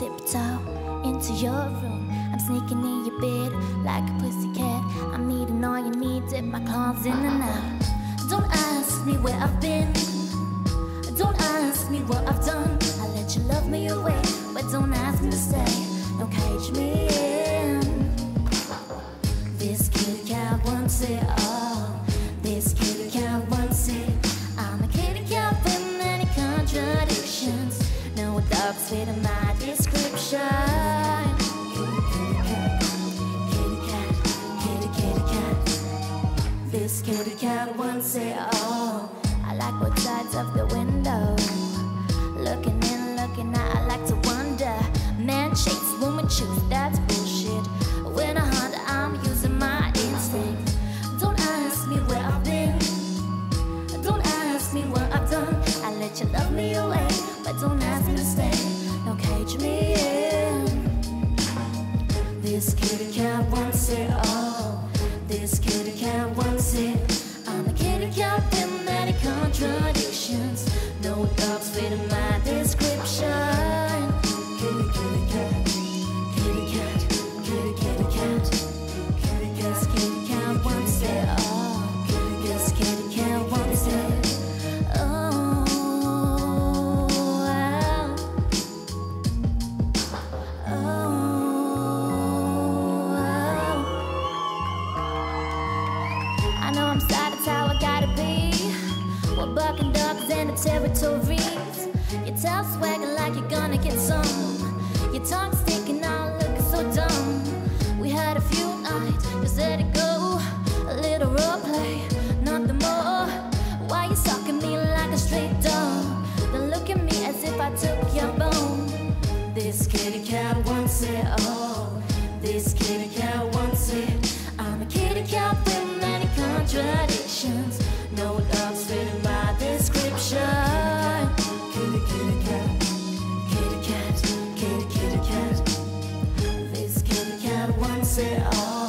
tiptoe into your room. I'm sneaking in your bed like a pussy cat. I'm eating all you need, dip my claws in and out. Don't ask me where I've been. Don't ask me what I've done. I let you love me away, but don't ask me to stay. Don't cage me in. This kitty cat wants it all. This kitty cat wants it. Dogs my description. Kitty, cat. This kitty cat wants it all. I like both sides of the window. Looking in, looking out, I like to wonder. Man chase, woman choose, that's bullshit. When I hunt, I'm using my instinct. Don't ask me where I've been. Don't ask me what I've done. Let you love me away, but don't ask me to stay. Don't cage me in. This kitty cat wants it all. This kitty cat wants it. I'm a kitty cat with many contradictions. No dogs fit in my bucking dogs and the territories. Your tell swagger like you're gonna get some. Your tongue sticking out, looking so dumb. We had a few nights, just let it go. A little role play, nothing more. Why you sucking me like a straight dog? Then look at me as if I took your bone. This kitty cat wants it all. This kitty cat wants it. I'm a kitty cat with many contradictions. say, oh.